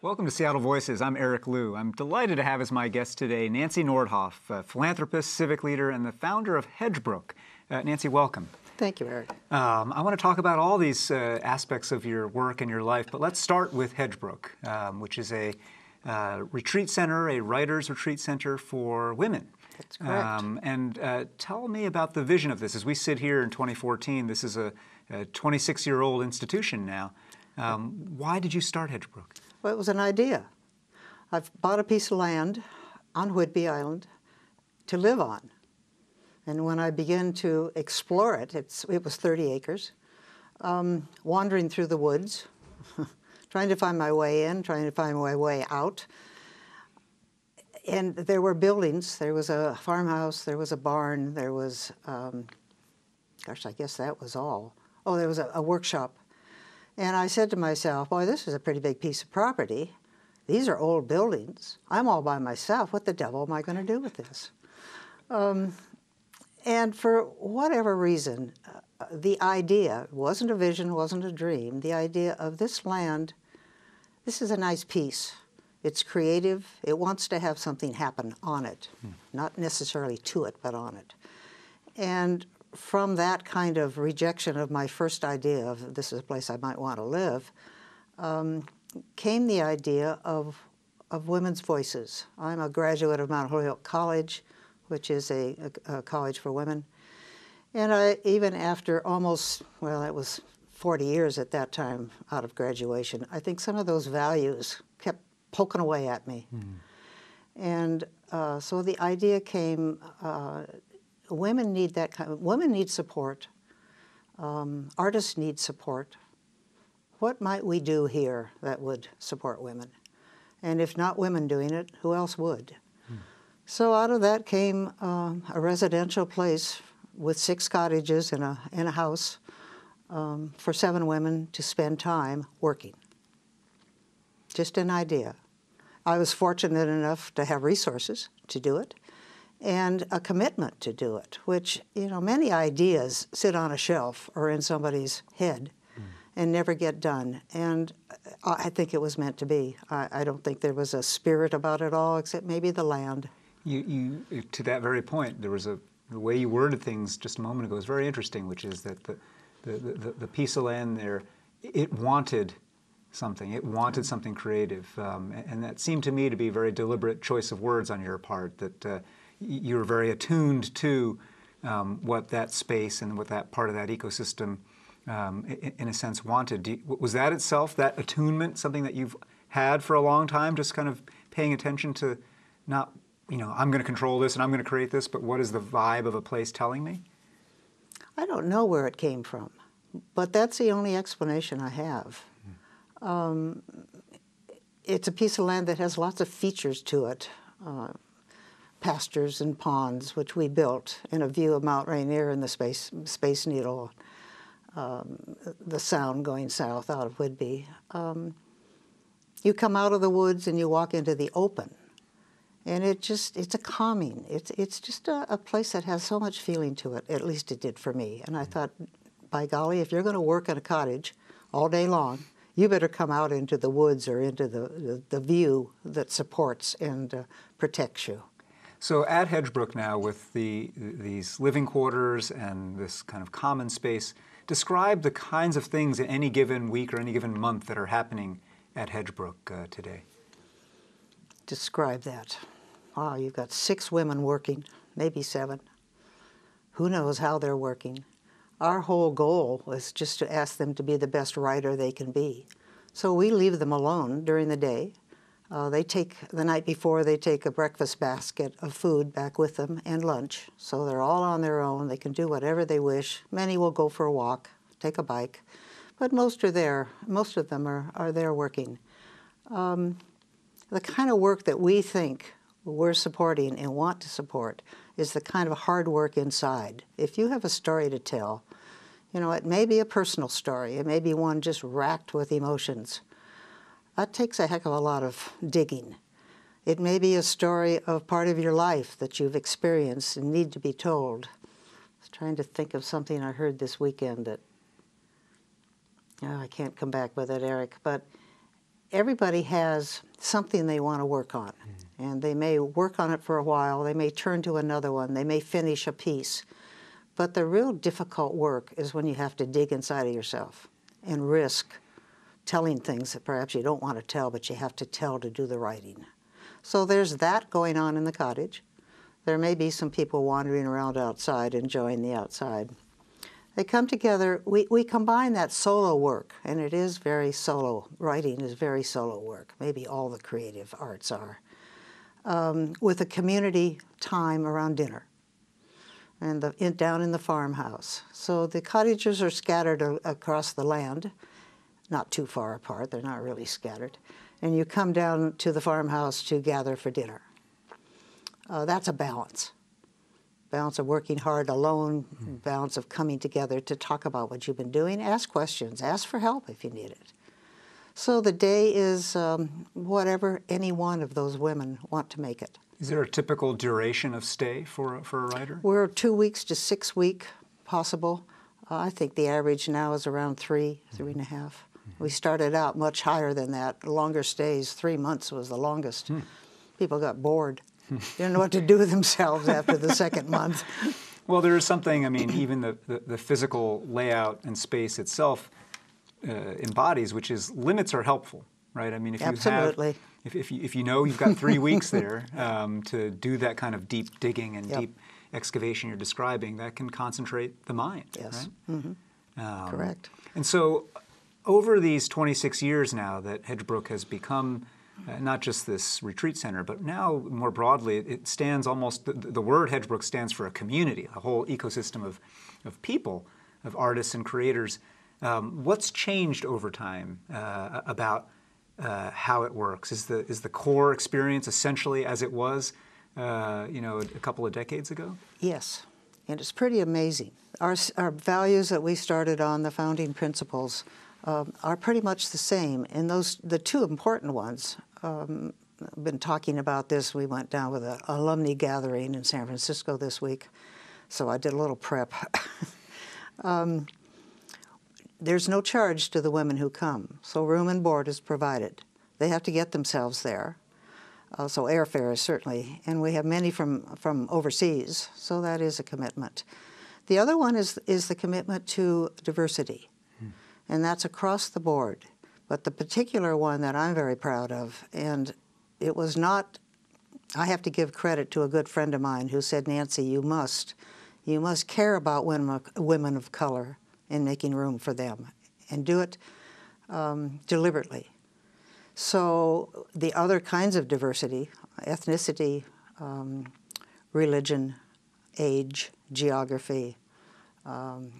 Welcome to Seattle Voices. I'm Eric Liu. I'm delighted to have as my guest today Nancy Nordhoff, a philanthropist, civic leader, and the founder of Hedgebrook. Uh, Nancy, welcome. Thank you, Eric. Um, I want to talk about all these uh, aspects of your work and your life, but let's start with Hedgebrook, um, which is a uh, retreat center, a writer's retreat center for women. That's correct. Um, and uh, tell me about the vision of this. As we sit here in 2014, this is a 26 year old institution now. Um, why did you start Hedgebrook? Well, it was an idea. I've bought a piece of land on Whidbey Island to live on. And when I began to explore it, it's it was 30 acres, um, wandering through the woods, trying to find my way in, trying to find my way out. And there were buildings. There was a farmhouse, there was a barn, there was, um, gosh, I guess that was all. Oh, there was a, a workshop and I said to myself, boy, this is a pretty big piece of property. These are old buildings. I'm all by myself. What the devil am I going to do with this? Um, and for whatever reason, uh, the idea wasn't a vision, wasn't a dream. The idea of this land, this is a nice piece. It's creative. It wants to have something happen on it, hmm. not necessarily to it, but on it. And from that kind of rejection of my first idea of this is a place I might want to live, um, came the idea of, of women's voices. I'm a graduate of Mount Holyoke College, which is a, a, a college for women. And I, even after almost, well, it was 40 years at that time out of graduation, I think some of those values kept poking away at me. Mm. And uh, so the idea came uh, women need that kind of, women need support. Um, artists need support. What might we do here that would support women? And if not women doing it, who else would? Hmm. So out of that came um, a residential place with six cottages and a, and a house um, for seven women to spend time working. Just an idea. I was fortunate enough to have resources to do it and a commitment to do it, which, you know, many ideas sit on a shelf or in somebody's head mm. and never get done. And I think it was meant to be. I, I, don't think there was a spirit about it all, except maybe the land. You, you, to that very point, there was a the way you worded things just a moment ago is very interesting, which is that the the, the, the piece of land there, it wanted something. It wanted something creative, um, and that seemed to me to be a very deliberate choice of words on your part. That uh, you were very attuned to um, what that space and what that part of that ecosystem, um, in, in, a sense, wanted. You, was that itself, that attunement, something that you've had for a long time, just kind of paying attention to not, you know, I'm going to control this and I'm going to create this, but what is the vibe of a place telling me? I don't know where it came from, but that's the only explanation I have. Mm-hmm. Um, it's a piece of land that has lots of features to it. Uh, pastures and ponds, which we built in a view of Mount Rainier and the Space, Space Needle, um, the sound going south out of Whidbey. Um, you come out of the woods and you walk into the open. And it just, it's a calming, it's, it's just a, a place that has so much feeling to it, at least it did for me. And I thought, by golly, if you're going to work in a cottage all day long, you better come out into the woods or into the, the, the view that supports and uh, protects you. So at Hedgebrook now, with the, these living quarters and this kind of common space, describe the kinds of things in any given week or any given month that are happening at Hedgebrook uh, today. Describe that. Wow, you've got six women working, maybe seven. Who knows how they're working? Our whole goal is just to ask them to be the best writer they can be. So we leave them alone during the day uh, they take, the night before, they take a breakfast basket of food back with them and lunch. So they're all on their own. They can do whatever they wish. Many will go for a walk, take a bike, but most are there. Most of them are, are there working. Um, the kind of work that we think we're supporting and want to support is the kind of hard work inside. If you have a story to tell, you know, it may be a personal story, it may be one just racked with emotions that takes a heck of a lot of digging. It may be a story of part of your life that you've experienced and need to be told. I was trying to think of something I heard this weekend that oh, I can't come back with it, Eric, but everybody has something they want to work on. Mm. And they may work on it for a while, they may turn to another one, they may finish a piece. But the real difficult work is when you have to dig inside of yourself and risk telling things that perhaps you don't want to tell, but you have to tell to do the writing. So there's that going on in the cottage. There may be some people wandering around outside enjoying the outside. They come together, we, we combine that solo work, and it is very solo. Writing is very solo work. Maybe all the creative arts are. Um, with a community time around dinner and the, in, down in the farmhouse. So the cottages are scattered a, across the land, not too far apart, they're not really scattered. And you come down to the farmhouse to gather for dinner. Uh, that's a balance. Balance of working hard alone, mm. balance of coming together to talk about what you've been doing, ask questions, ask for help if you need it. So the day is um, whatever any one of those women want to make it. Is there a typical duration of stay for, for a writer? We're two weeks to six week possible. Uh, I think the average now is around three, three and a half. Mm-hmm. We started out much higher than that. Longer stays, three months was the longest. Hmm. People got bored. didn't know what to do with themselves after the second month. Well, there is something, I mean, even the, the, the physical layout and space itself uh, embodies, which is limits are helpful, right? I mean, if Absolutely. you have if, if, you, if you know you've got three weeks there um, to do that kind of deep digging and yep. deep excavation you're describing, that can concentrate the mind. Yes. Right? Mm-hmm. Um, Correct. And so, over these 26 years now that Hedgebrook has become uh, not just this retreat center, but now more broadly, it, it stands almost, the, the, word Hedgebrook stands for a community, a whole ecosystem of, of people, of artists and creators. Um, what's changed over time uh, about uh, how it works? Is the is the core experience essentially as it was, uh, you know, a, a, couple of decades ago? Yes, and it's pretty amazing. Our our values that we started on, the founding principles, um, are pretty much the same. And those the two important ones. Um, I've been talking about this. We went down with an alumni gathering in San Francisco this week, so I did a little prep. um, there's no charge to the women who come, so room and board is provided. They have to get themselves there. Uh, so airfare is certainly, and we have many from, from overseas, so that is a commitment. The other one is, is the commitment to diversity. And that's across the board. But the particular one that I'm very proud of, and it was not, I have to give credit to a good friend of mine who said, Nancy, you must, you must care about women, women of color and making room for them and do it um, deliberately. So the other kinds of diversity, ethnicity, um, religion, age, geography, um,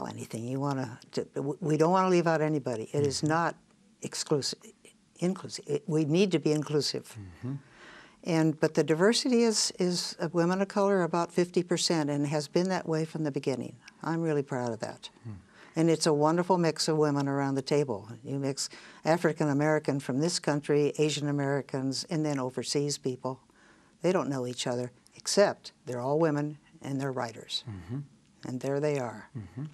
oh, anything you want to, we don't want to leave out anybody. It is mm-hmm. not exclusive, inclusive. It, we need to be inclusive. Mm-hmm. And, but the diversity is, is of women of color about 50% and has been that way from the beginning. I'm really proud of that. Hmm. And it's a wonderful mix of women around the table. You mix African American from this country, Asian Americans, and then overseas people. They don't know each other, except they're all women and they're writers. Mm-hmm. And there they are. Mm-hmm. That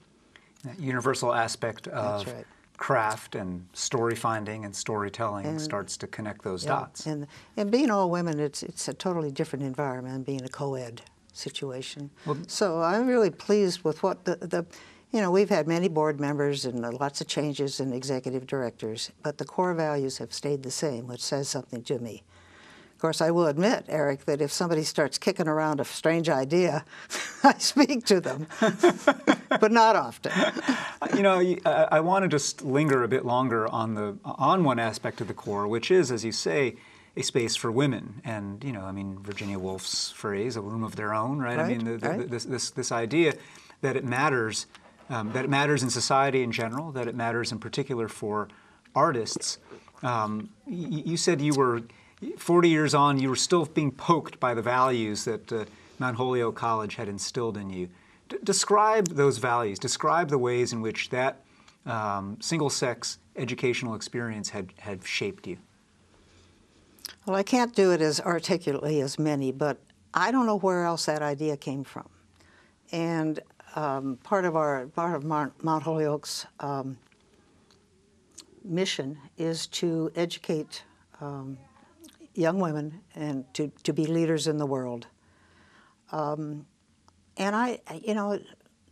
universal aspect of right craft and story finding and storytelling and, starts to connect those yeah, dots. And and being all women, it's it's a totally different environment than being a co-ed situation. Well, so I'm really pleased with what the, the you know, we've had many board members and lots of changes in executive directors, but the core values have stayed the same, which says something to me. Of course, I will admit, Eric, that if somebody starts kicking around a strange idea, I speak to them, but not often. you know, I want to just linger a bit longer on the on one aspect of the core, which is, as you say, a space for women. And you know, I mean, Virginia Woolf's phrase, "a room of their own," right? right I mean, the, the, right. this, this this idea that it matters, um, that it matters in society in general, that it matters in particular for artists. Um, you said you were 40 years on, you were still being poked by the values that uh, Mount Holyoke College had instilled in you. D- describe those values. Describe the ways in which that um, single-sex educational experience had, had shaped you. Well, I can't do it as articulately as many, but I don't know where else that idea came from. And um, part of our part of Mount, Holyoke's um, mission is to educate um, young women and to, to be leaders in the world. Um, and I, you know,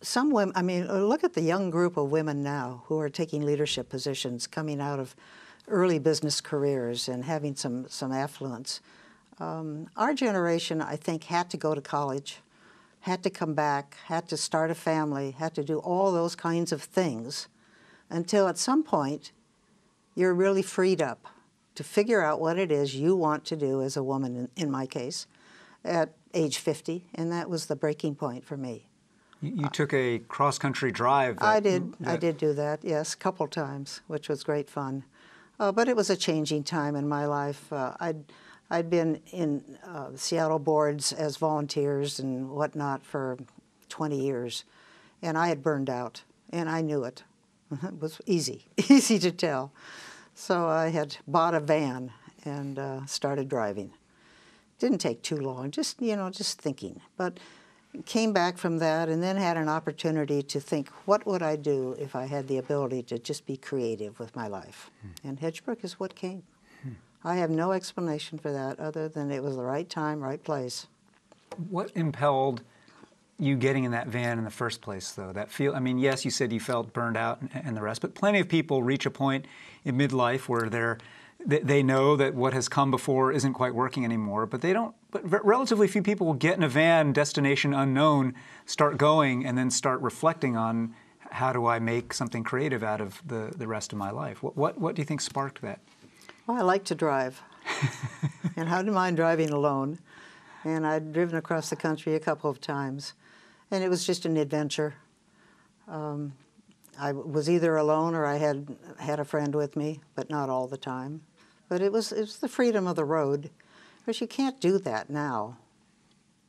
some women, I mean, look at the young group of women now who are taking leadership positions coming out of early business careers and having some, some affluence. Um, our generation, I think, had to go to college, had to come back, had to start a family, had to do all those kinds of things until at some point you're really freed up to figure out what it is you want to do as a woman, in, in my case, at age 50, and that was the breaking point for me. You, you took a cross country drive. That, I did. That, I did do that. Yes, a couple times, which was great fun. Uh, but it was a changing time in my life. Uh, I'd I'd been in uh, Seattle boards as volunteers and whatnot for 20 years, and I had burned out, and I knew it. It was easy, easy to tell. So I had bought a van and uh, started driving. Didn't take too long, just you know, just thinking. But came back from that and then had an opportunity to think what would I do if I had the ability to just be creative with my life. Hmm. And Hedgebrook is what came. Hmm. I have no explanation for that other than it was the right time, right place. What impelled you getting in that van in the first place, though? That feel, I mean, yes, you said you felt burned out and, and the rest, but plenty of people reach a point in midlife where they're they know that what has come before isn't quite working anymore, but they don't. But relatively few people will get in a van, destination unknown, start going, and then start reflecting on how do I make something creative out of the, the rest of my life. What, what, what do you think sparked that? Well, I like to drive, and I didn't mind driving alone. And I'd driven across the country a couple of times, and it was just an adventure. Um, I was either alone or I had had a friend with me, but not all the time. But it was it was the freedom of the road, because you can't do that now.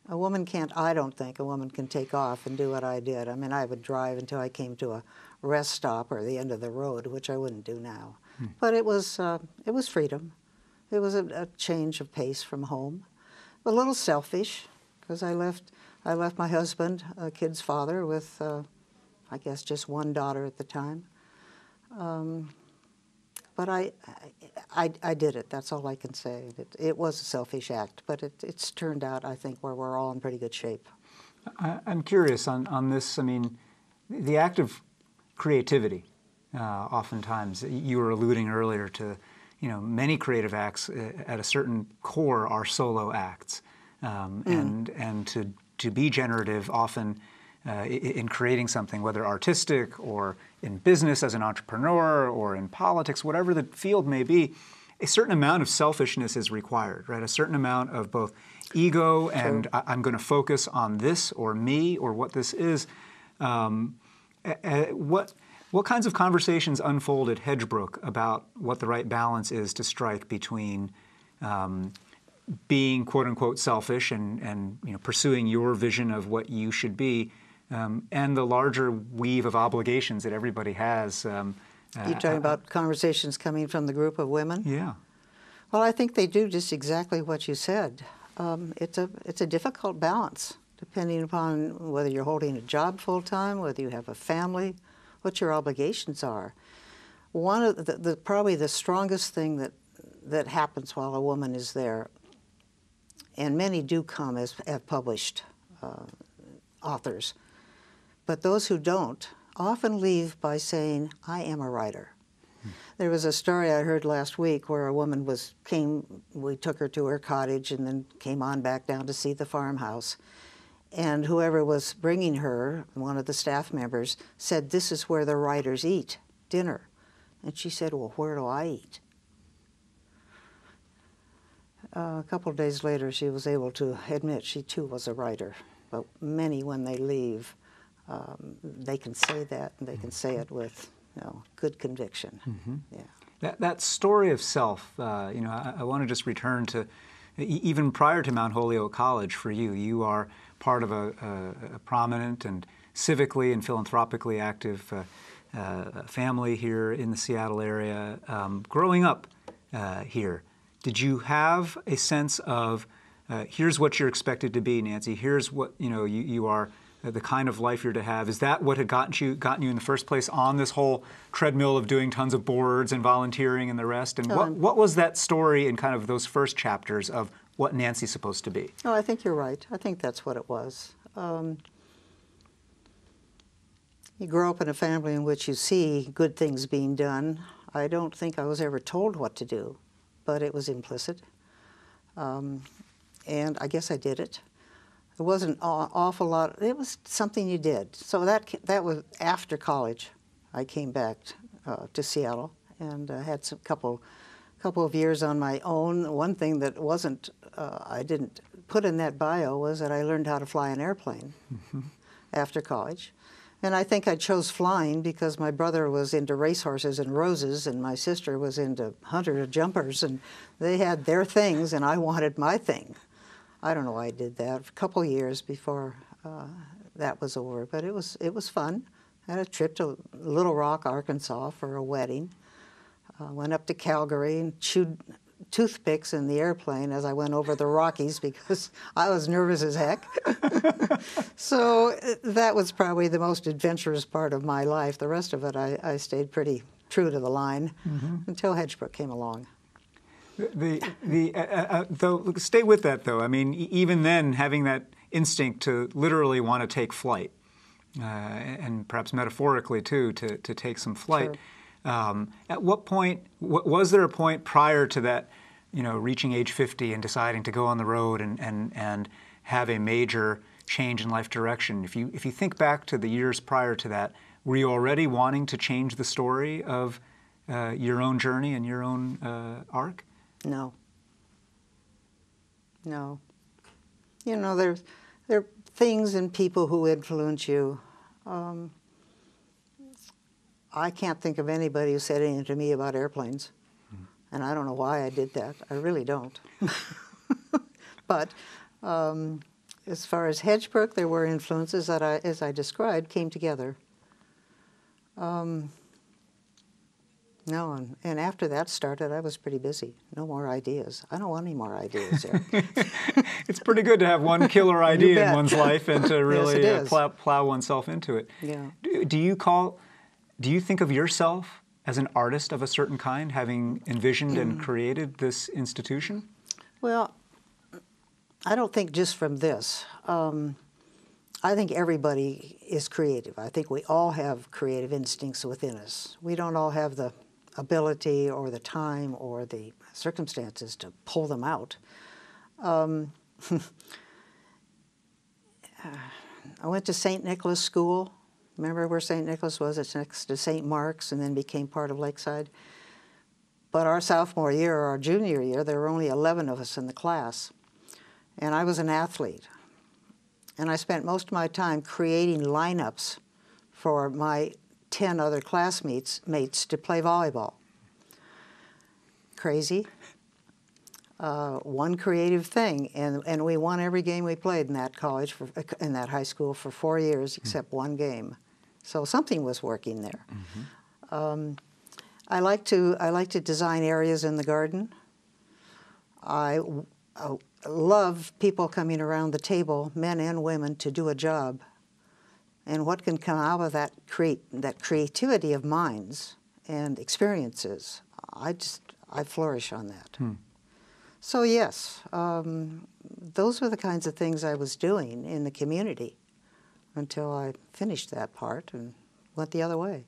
A woman can't. I don't think a woman can take off and do what I did. I mean, I would drive until I came to a rest stop or the end of the road, which I wouldn't do now. Hmm. But it was uh, it was freedom. It was a, a change of pace from home. A little selfish, because I left I left my husband, a kid's father, with. Uh, I guess just one daughter at the time. Um, but I, I, I, did it. That's all I can say. It, it was a selfish act, but it, it's turned out, I think, where we're all in pretty good shape. I, am curious on, on this. I mean, the act of creativity, uh, oftentimes, you were alluding earlier to, you know, many creative acts uh, at a certain core are solo acts. Um, mm. And, and to, to be generative often uh, in creating something, whether artistic or in business as an entrepreneur or in politics, whatever the field may be, a certain amount of selfishness is required, right? A certain amount of both ego and I- am going to focus on this or me or what this is. Um, what what kinds of conversations unfold at Hedgebrook about what the right balance is to strike between um, being quote unquote selfish and, and you know, pursuing your vision of what you should be um, and the larger weave of obligations that everybody has. Um, You're talking uh, about conversations coming from the group of women? Yeah. Well, I think they do just exactly what you said. Um, it's a it's a difficult balance depending upon whether you're holding a job full time, whether you have a family, what your obligations are. One of the, the probably the strongest thing that that happens while a woman is there, and many do come as have published uh, authors but those who don't often leave by saying, I am a writer. There was a story I heard last week where a woman was came. We took her to her cottage and then came on back down to see the farmhouse. And whoever was bringing her, one of the staff members, said, "This is where the writers eat dinner." And she said, "Well, where do I eat?" Uh, a couple of days later, she was able to admit she too was a writer. But many, when they leave, um, they can say that and they can say it with you know, good conviction. Mm-hmm. Yeah. That, that story of self, uh, you know, I, I want to just return to even prior to Mount Holyoke College for you. You are part of a, a, a prominent and civically and philanthropically active uh, uh, family here in the Seattle area. Um, growing up uh, here, did you have a sense of uh, here's what you're expected to be, Nancy? Here's what you know you, you are the kind of life you're to have? Is that what had gotten you gotten you in the first place on this whole treadmill of doing tons of boards and volunteering and the rest? And what, Um, what was that story in kind of those first chapters of what Nancy's supposed to be? Oh, I think you're right. I think that's what it was. Um, you grow up in a family in which you see good things being done. I don't think I was ever told what to do, but it was implicit. Um, and I guess I did it. It wasn't an awful lot. It was something you did. So that that was after college. I came back uh, to Seattle and uh, had some couple couple of years on my own. One thing that wasn't uh, I didn't put in that bio was that I learned how to fly an airplane after college. And I think I chose flying because my brother was into racehorses and roses, and my sister was into hunter jumpers, and they had their things, and I wanted my thing. I don't know why I did that. A couple years before uh, that was over, but it was it was fun. had a trip to Little Rock, Arkansas, for a wedding. Uh, went up to Calgary and chewed toothpicks in the airplane as I went over the Rockies because I was nervous as heck. so uh, that was probably the most adventurous part of my life. The rest of it, I, I stayed pretty true to the line until Hedgebrook came along. The the uh, uh, though stay with that though. I mean, even then, having that instinct to literally want to take flight, uh, and perhaps metaphorically too, to to take some flight. Um, at what point was there a point prior to that, you know, reaching age 50 and deciding to go on the road and and and have a major change in life direction? If you if you think back to the years prior to that, were you already wanting to change the story of uh, your own journey and your own uh, arc? No. No. You know, there's there are things and people who influence you. Um, I can't think of anybody who said anything to me about airplanes, and I don't know why I did that. I really don't. but um, as far as Hedgebrook, there were influences that, I, as I described, came together. Um, no, and, and after that started, I was pretty busy. No more ideas. I don't want any more ideas it's pretty good to have one killer idea in one's life and to really it uh, plow, plow oneself into it. Yeah. Do, do you call, do you think of yourself as an artist of a certain kind, having envisioned Mm. and created this institution? well, I don't think just from this. Um, I think everybody is creative. I think we all have creative instincts within us. We don't all have the ability or the time or the circumstances to pull them out. Um, I went to St. Nicholas School. Remember where St. Nicholas was? It's next to St. Mark's and then became part of Lakeside. But our sophomore year or our junior year, there were only 11 of us in the class. And I was an athlete. And I spent most of my time creating lineups for my 10 other classmates mates to play volleyball. Crazy. Uh, one creative thing, and, and we won every game we played in that college, for, in that high school for four years, except one game. So something was working there. Um, I like to I like to design areas in the garden. I uh, love people coming around the table, men and women, to do a job. And what can come out of that create that creativity of minds and experiences, I just I flourish on that. So yes, um, those were the kinds of things I was doing in the community until I finished that part and went the other way.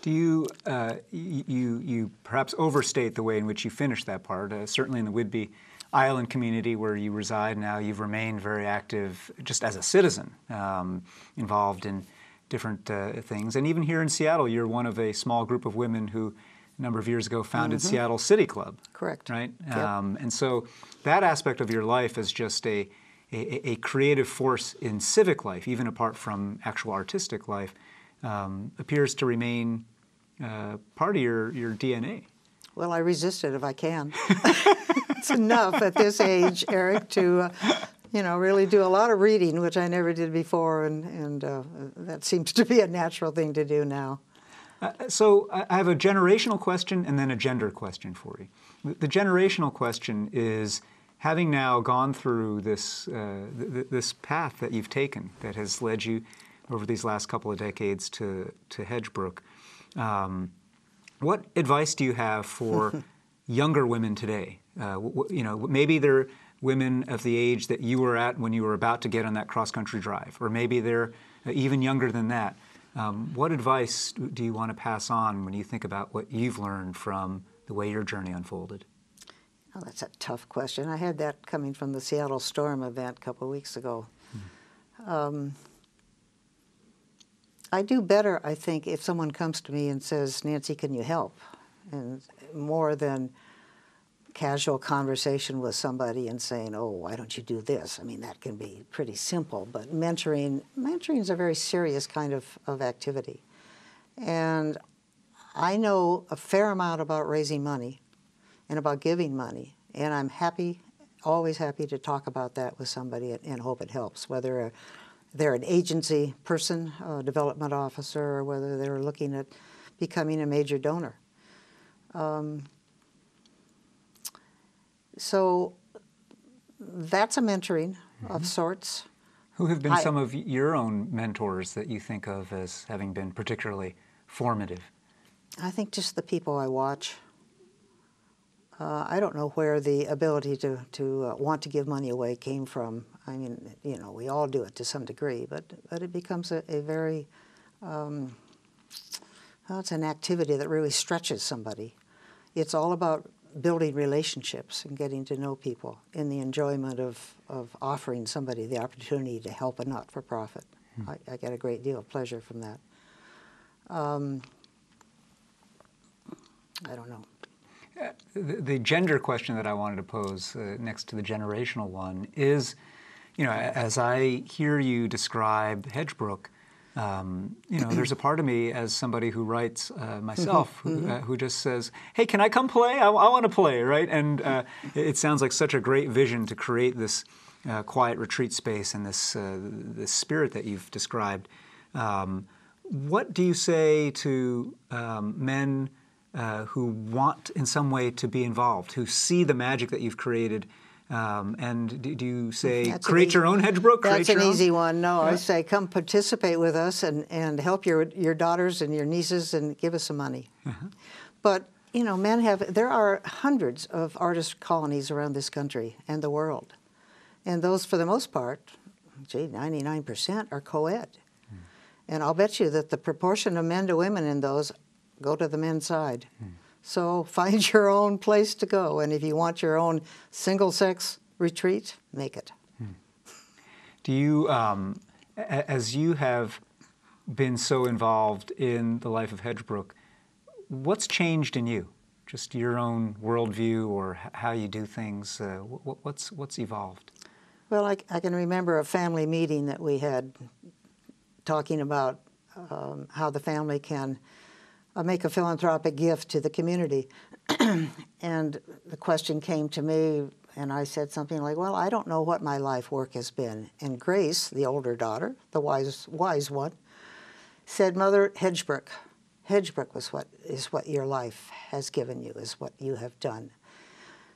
Do you, uh, you, you perhaps overstate the way in which you finished that part? Uh, certainly in the Whidbey Island community where you reside now, you've remained very active just as a citizen, um, involved in different uh, things. And even here in Seattle, you're one of a small group of women who, a number of years ago, founded Seattle City Club. Correct. Right? Yep. Um, and so that aspect of your life is just a, a, a creative force in civic life, even apart from actual artistic life, um, appears to remain uh, part of your, your DNA. Well, I resist it if I can. it's enough at this age, Eric, to, uh, you know, really do a lot of reading, which I never did before, and, and uh, that seems to be a natural thing to do now. Uh, so I have a generational question and then a gender question for you. The- generational question is having now gone through this uh, th- this path that you've taken that has led you over these last couple of decades to to Hedgebrook, um, what advice do you have for younger women today? Uh, you know, maybe they're women of the age that you were at when you were about to get on that cross country drive, or maybe they're uh, even younger than that. Um, what advice do you want to pass on when you think about what you've learned from the way your journey unfolded? Oh, that's a tough question. I had that coming from the Seattle Storm event a couple of weeks ago. Um, I do better, I think, if someone comes to me and says, Nancy, can you help? And more than casual conversation with somebody and saying, oh, why don't you do this? I mean, that can be pretty simple, but mentoring, mentoring is a very serious kind of, of activity. And I know a fair amount about raising money and about giving money, and I'm happy, always happy to talk about that with somebody and, and hope it helps, whether a, they're an agency person, a development officer, or whether they're looking at becoming a major donor. Um, so that's a mentoring of sorts. Who have been I- some of your own mentors that you think of as having been particularly formative? I think just the people I watch. Uh, I don't know where the ability to, to uh, want to give money away came from. I mean, you know, we all do it to some degree, but, but it becomes a, a very, um, well, it's an activity that really stretches somebody. It's all about building relationships and getting to know people in the enjoyment of, of offering somebody the opportunity to help a not for profit. I, I get a great deal of pleasure from that. Um, I don't know. The, gender question that I wanted to pose uh, next to the generational one is, you know, as I hear you describe Hedgebrook, um, you know, there's a part of me as somebody who writes uh, myself who, uh, who just says, "Hey, can I come play? I, want to play, right?" And uh, it, it sounds like such a great vision to create this uh, quiet retreat space and this uh, this spirit that you've described. Um, what do you say to um, men uh, who want, in some way, to be involved, who see the magic that you've created? Um, and do, do you say, That's create easy- your own Hedgebrook? That's an own? easy one. No, I say come participate with us and, and help your your daughters and your nieces and give us some money. Uh-huh. But you know, men have there are hundreds of artist colonies around this country and the world, and those for the most part, gee, ninety nine percent are co-ed, Hmm. and I'll bet you that the proportion of men to women in those go to the men's side. Hmm. So find your own place to go, and if you want your own single sex retreat, make it. Do you, um, a- as you have been so involved in the life of Hedgebrook, what's changed in you? Just your own worldview or h- how you do things? Uh, wh- wh- what's what's evolved? Well, I, I can remember a family meeting that we had talking about um, how the family can make a philanthropic gift to the community. and the question came to me, and I said something like, Well, I don't know what my life work has been. And Grace, the older daughter, the wise, wise one, said, Mother, Hedgebrook. Hedgebrook was what, is what your life has given you, is what you have done.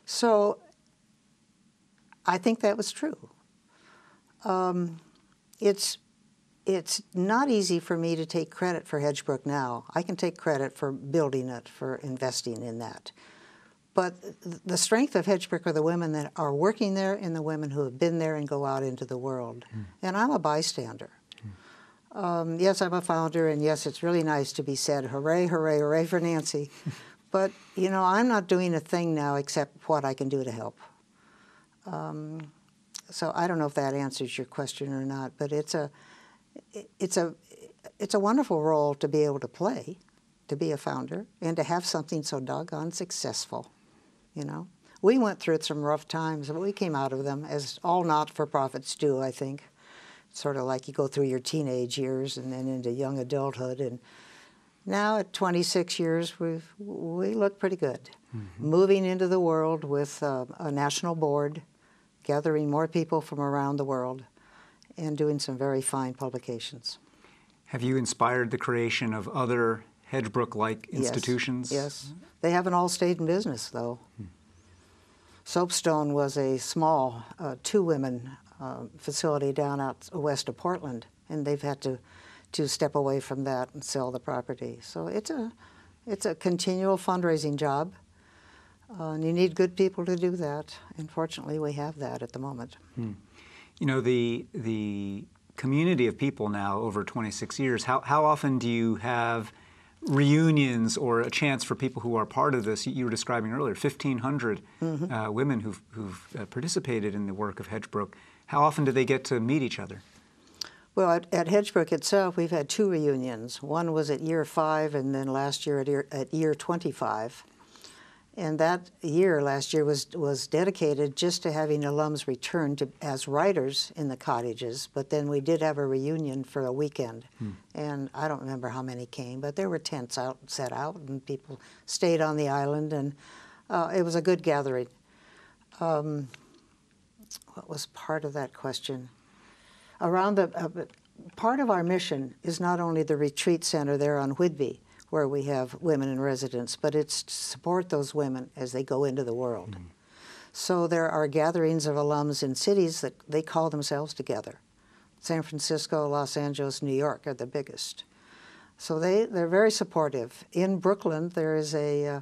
So I think that was true. Um, it's it's not easy for me to take credit for Hedgebrook now. I can take credit for building it, for investing in that. But the strength of Hedgebrook are the women that are working there and the women who have been there and go out into the world. And I'm a bystander. Um, yes, I'm a founder, and yes, it's really nice to be said, hooray, hooray, hooray for Nancy. but, you know, I'm not doing a thing now except what I can do to help. Um, so I don't know if that answers your question or not, but it's a, it's a, it's a wonderful role to be able to play, to be a founder, and to have something so doggone successful, you know. We went through some rough times, but we came out of them, as all not-for-profits do, I think. Sort of like you go through your teenage years and then into young adulthood, and now at 26 years, we we look pretty good. Moving into the world with uh, a national board, gathering more people from around the world, and doing some very fine publications. Have you inspired the creation of other Hedgebrook-like institutions? Yes, yes. they haven't all stayed in business though. Soapstone was a small uh, two women uh, facility down out west of Portland, and they've had to, to step away from that and sell the property. So it's a, it's a continual fundraising job. Uh, and you need good people to do that. Unfortunately, we have that at the moment. You know, the, the community of people now over 26 years, how, how often do you have reunions or a chance for people who are part of this? You were describing earlier 1,500 uh, women who've, who've uh, participated in the work of Hedgebrook. How often do they get to meet each other? Well, at, at Hedgebrook itself, we've had two reunions. One was at year five, and then last year at year, at year 25. And that year, last year, was, was dedicated just to having alums return to, as writers in the cottages. But then we did have a reunion for a weekend. And I don't remember how many came, but there were tents out set out, and people stayed on the island, and uh, it was a good gathering. Um, what was part of that question? around the uh, part of our mission is not only the retreat center there on Whidbey, where we have women in residence, but it's to support those women as they go into the world. So there are gatherings of alums in cities that they call themselves together. San Francisco, Los Angeles, New York are the biggest. So they, they're very supportive. In Brooklyn, there is a uh,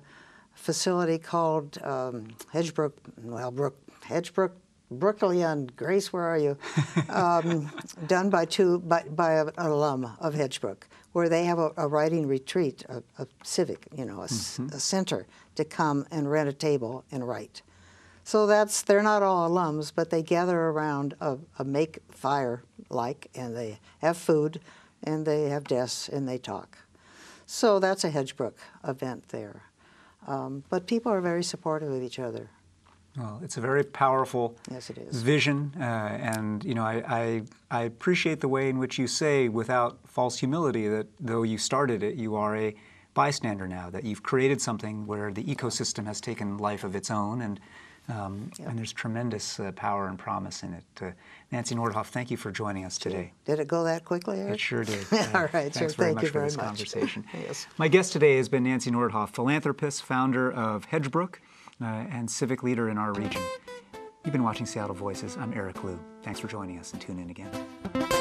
facility called um, Hedgebrook, well, Brook, Hedgebrook, Brooklyn, Grace, where are you? um, done by two, by, by a, an alum of Hedgebrook, where they have a, a writing retreat, a, a civic, you know, a, s- a center to come and rent a table and write. So that's they're not all alums, but they gather around a, a make fire like, and they have food, and they have desks, and they talk. So that's a Hedgebrook event there. Um, but people are very supportive of each other. Well, it's a very powerful Yes, it is. vision, uh, and you know, I, I, I appreciate the way in which you say, without false humility, that though you started it, you are a bystander now. That you've created something where the ecosystem has taken life of its own, and um, and there's tremendous uh, power and promise in it. Uh, Nancy Nordhoff, thank you for joining us today. Did it go that quickly, Eric? It sure did. All Uh, right, Thanks sure. very Thank much you for very this much. conversation. Yes. My guest today has been Nancy Nordhoff, philanthropist, founder of Hedgebrook, uh, and civic leader in our region. You've been watching Seattle Voices. I'm Eric Liu. Thanks for joining us and tune in again.